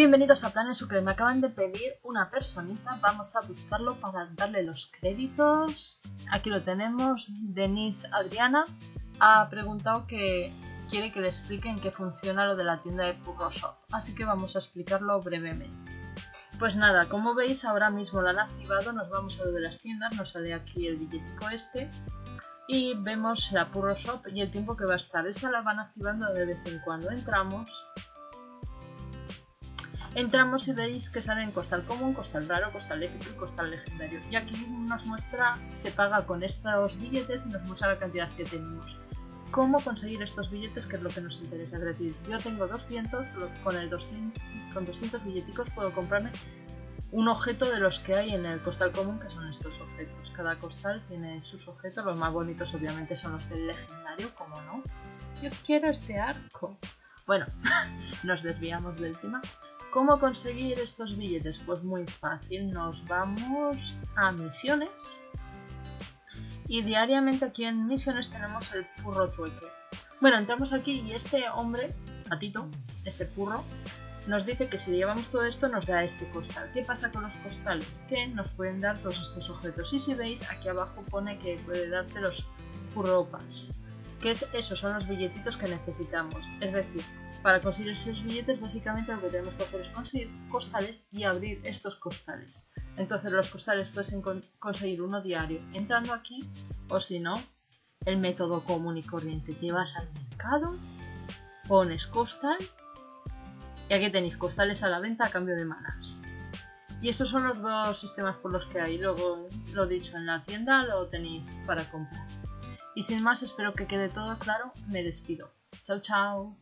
Bienvenidos a Planes Sucre. Me acaban de pedir una personita. Vamos a buscarlo para darle los créditos. Aquí lo tenemos. Denise Adriana ha preguntado que quiere que le expliquen qué funciona lo de la tienda de Purro Shop. Así que vamos a explicarlo brevemente. Pues nada, como veis ahora mismo la han activado. Nos vamos a lo de las tiendas. Nos sale aquí el billetico este. Y vemos la Purro Shop y el tiempo que va a estar. Esta la van activando de vez en cuando. Entramos Entramos y veis que salen costal común, costal raro, costal épico y costal legendario. Y aquí nos muestra, se paga con estos billetes y nos muestra la cantidad que tenemos. ¿Cómo conseguir estos billetes? Que es lo que nos interesa. Es decir, yo tengo 200, con, el 200, con 200 billeticos puedo comprarme un objeto de los que hay en el costal común, que son estos objetos. Cada costal tiene sus objetos, los más bonitos obviamente son los del legendario, como no. Yo quiero este arco. Bueno, nos desviamos del tema. ¿Cómo conseguir estos billetes? Pues muy fácil, nos vamos a misiones y diariamente aquí en misiones tenemos el purro trueque. Bueno, entramos aquí y este hombre, Patito, este purro, nos dice que si llevamos todo esto nos da este costal. ¿Qué pasa con los costales? Que nos pueden dar todos estos objetos. Y si veis, aquí abajo pone que puede darte los. Que es eso, son los billetitos que necesitamos. Es decir, para conseguir esos billetes básicamente lo que tenemos que hacer es conseguir costales y abrir estos costales. Entonces los costales puedes conseguir uno diario entrando aquí o si no, el método común y corriente. Llevas al mercado, pones costal y aquí tenéis costales a la venta a cambio de manas. Y esos son los dos sistemas por los que hay. Luego, lo dicho, en la tienda lo tenéis para comprar. Y sin más, espero que quede todo claro. Me despido. Chao, chao.